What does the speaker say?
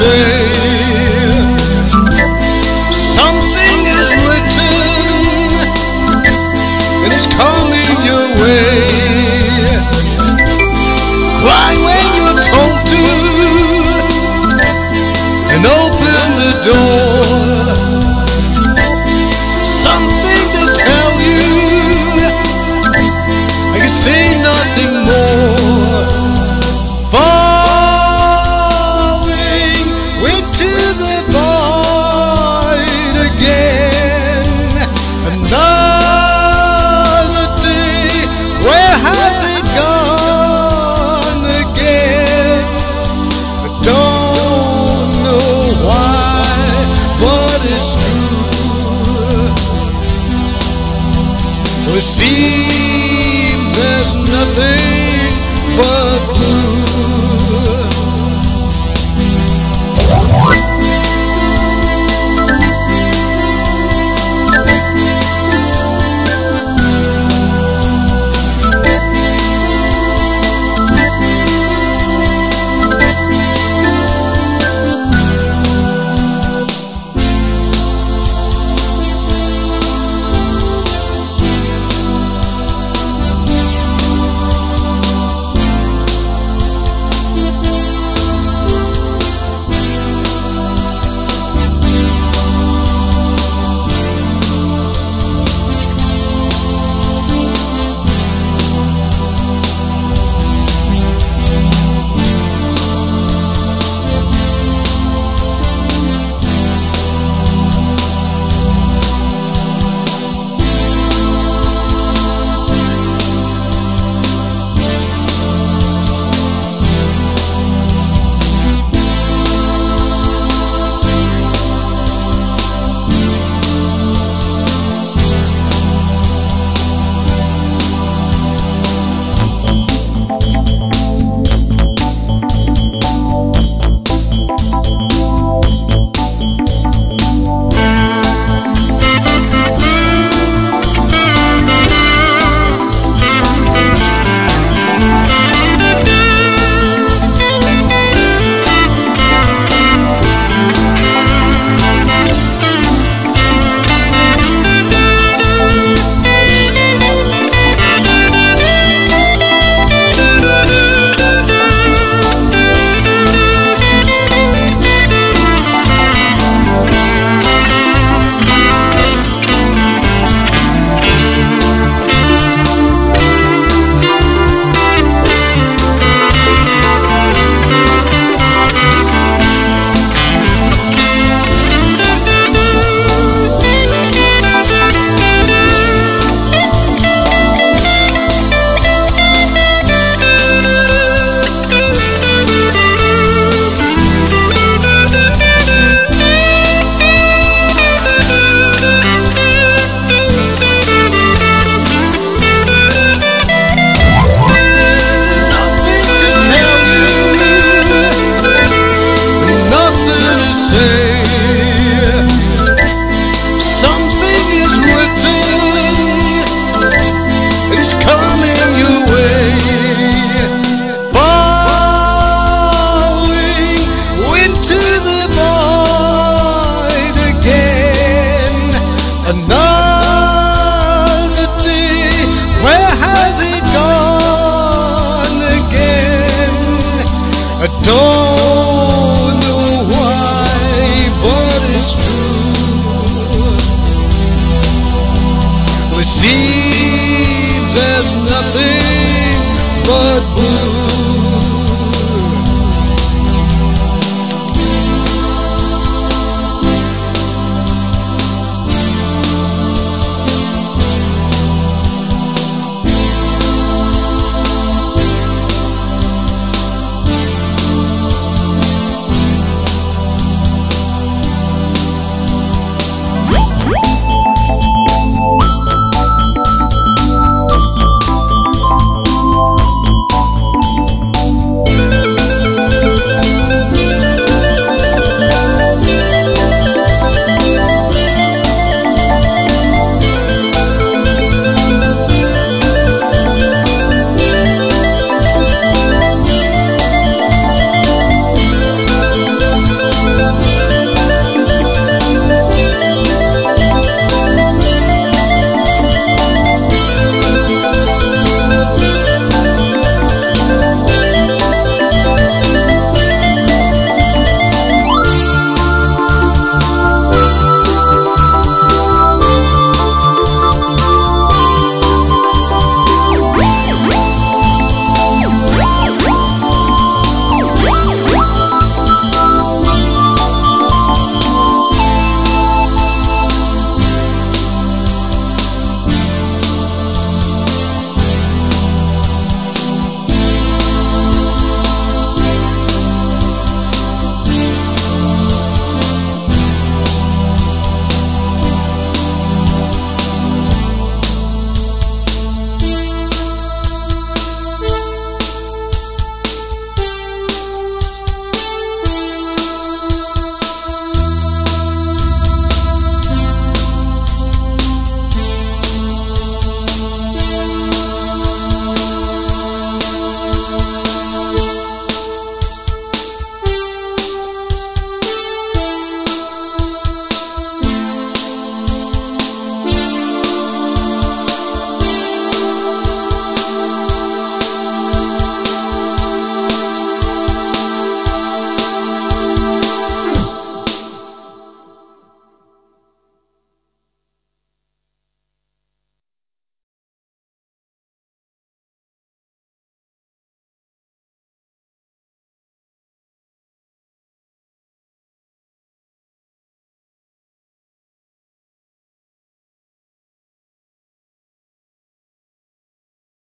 say. but you. Seems there's nothing but blue.